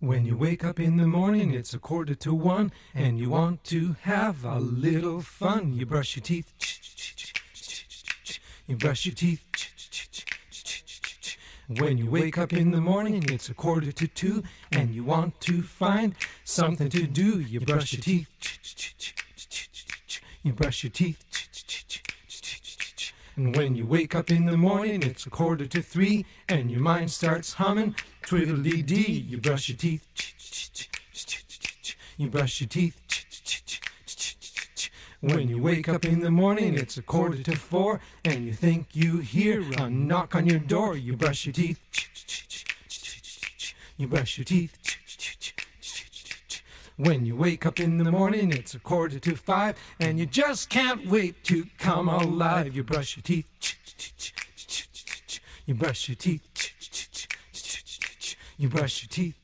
When you wake up in the morning, it's a quarter to one, and you want to have a little fun. You brush your teeth, you brush your teeth. When you wake up in the morning, it's a quarter to two, and you want to find something to do. You brush your teeth, you brush your teeth. And when you wake up in the morning, it's a quarter to three, and your mind starts humming. Twiddly dee, you brush your teeth. You brush your teeth. When you wake up in the morning, it's a quarter to four, and you think you hear a knock on your door. You brush your teeth. You brush your teeth. When you wake up in the morning, it's a quarter to five, and you just can't wait to come alive. You brush your teeth. You brush your teeth. You brush your teeth.